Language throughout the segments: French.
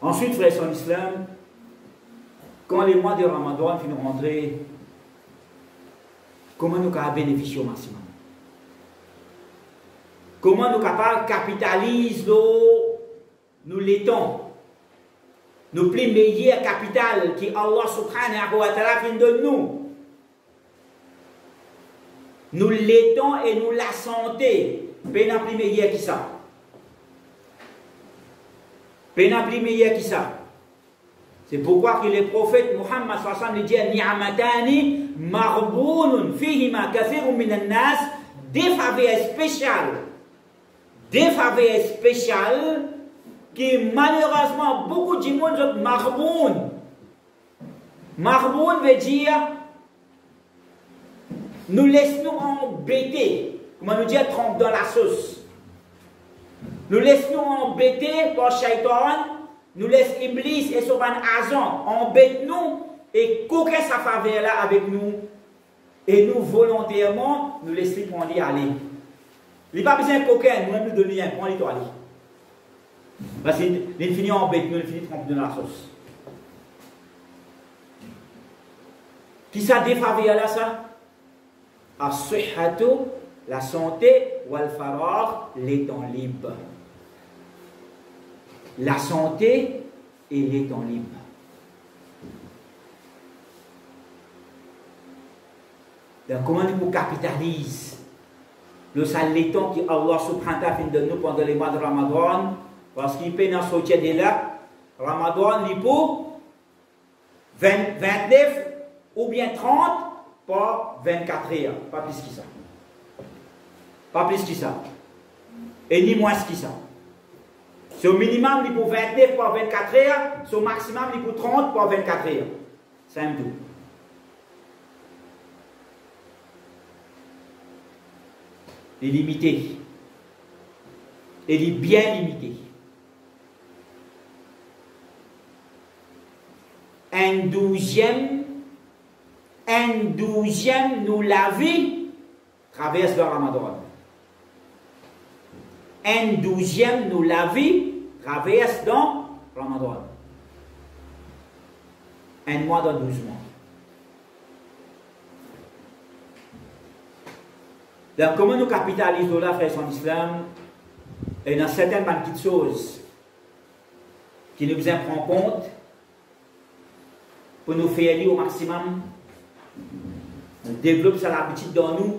Ensuite, frère son islam, quand les mois de Ramadan finissent rentrer, comment nous pouvons bénéficier au maximum? Comment nous capables capitaliser nous l'étons? Nous plus meilleur capital qui Allah subhanahu wa ta'ala de nous. Nous l'étons et nous la santé. Pena plus meilleur que ça. C'est pourquoi que le prophète Muhammad sallallahu dit Ni'amatani marbunun fihima kathirun minan nas des faveurs spéciales. Des faveurs spéciales qui malheureusement beaucoup de monde sont marboun. Marboun veut dire nous laissons embêter, comment nous dire trempe dans la sauce. Nous laissons embêter par Shaitan nous laisse Iblis et son agent embête nous et coquer sa faveur là avec nous. Et nous, volontairement, nous laissons prendre aller. Il n'y a pas besoin de coquin, nous même nous donner un point, aller. Parce qu'il finit embête nous, il finit tromper dans la sauce. Qui ça défaveur là ça? As la santé, wal farar, les temps libres la santé et les temps libres. Donc, comment nous capitalisons? Le sale temps que Allah subhanahu wa ta'ala de nous pendant les mois de Ramadan, parce qu'il peut nous sortir de là, Ramadan, il pour 29 ou bien 30 pas 24 heures, pas plus que ça. Pas plus que ça. Et ni moins que ça. Son minimum, il pour 29 pour 24 heures. Son maximum, il pour 30 pour 24 heures. C'est un tout. Il est limité. Il est bien limité. Un douzième, un douzième nous la vie traverse le Ramadan un douzième nous la vie traverse dans Ramadan. Un mois dans douze mois. Donc, comment nous capitalisons là, frère son islam Et dans certaines petites choses qui nous en prend compte pour nous faire aller au maximum, on développe ça l'habitude dans nous,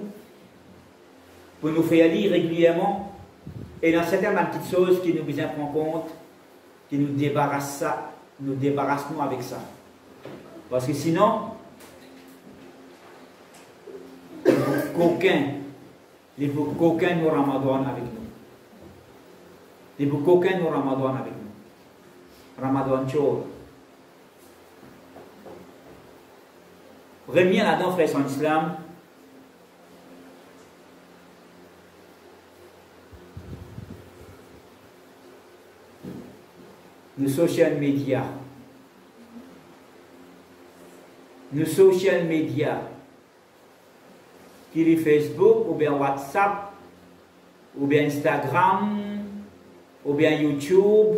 pour nous faire aller régulièrement, et dans certaines petites choses qui nous besoin prendre compte, qui nous débarrassent ça, nous débarrassons avec ça. Parce que sinon, qu'aucun, il faut qu'aucun nous ramadan avec nous. Il faut qu'aucun nous ramadan avec nous. Ramadan chor. Reviens là-dedans, frère en islam. Nos social media. Nos social media, qu'il est Facebook, ou bien WhatsApp, ou bien Instagram, ou bien YouTube,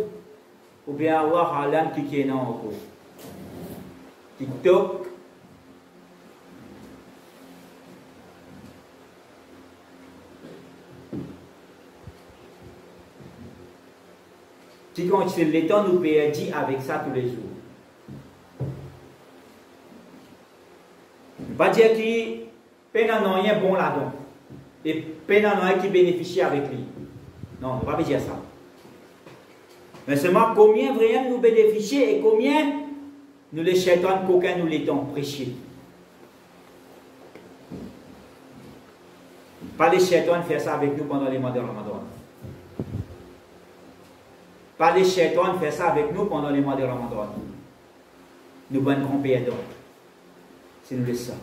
ou bien Allah Alam qui est encore. TikTok, Si quand c'est le nous dit avec ça tous les jours. Pas dire peine à rien bon là-dedans. Et peine à rien qui bénéficie avec lui. Non, on ne va pas dire ça. Mais seulement combien vraiment nous bénéficier et combien nous les chétans qu'aucun nous les prêcher. Pas les chétans faire ça avec nous pendant les mois de Ramadan. Pas les chétons faire ça avec nous pendant les mois de Ramadan. Nous bonnes grands d'autres. C'est nous laissons ça.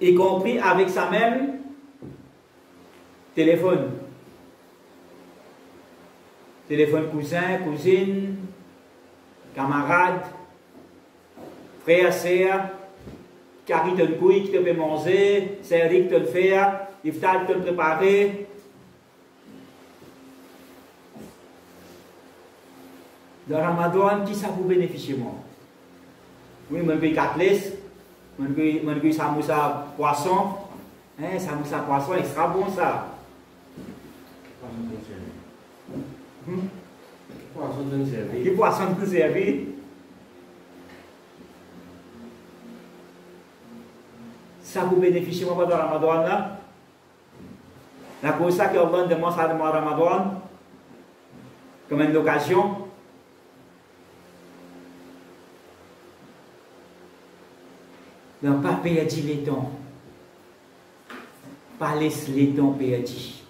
Y compris avec sa même téléphone. Téléphone cousin, cousine, camarade, frère, sœur, Carrie te le couille qui te fait manger, c'est Eric te le iftar te préparer. Dans Ramadan, qui ça vous bénéficie moi? Oui, je 4 laisses, je paye samoussa poisson. Hein, samoussa poisson, il sera bon ça. Hmm? Poisson de. Qui poisson de Ça vous bénéficie moi pendant Ramadan là La cause ça que Allah demande ça de Ramadan comme une occasion. Donc, pas perdre les temps. Pas laisser les temps perdus.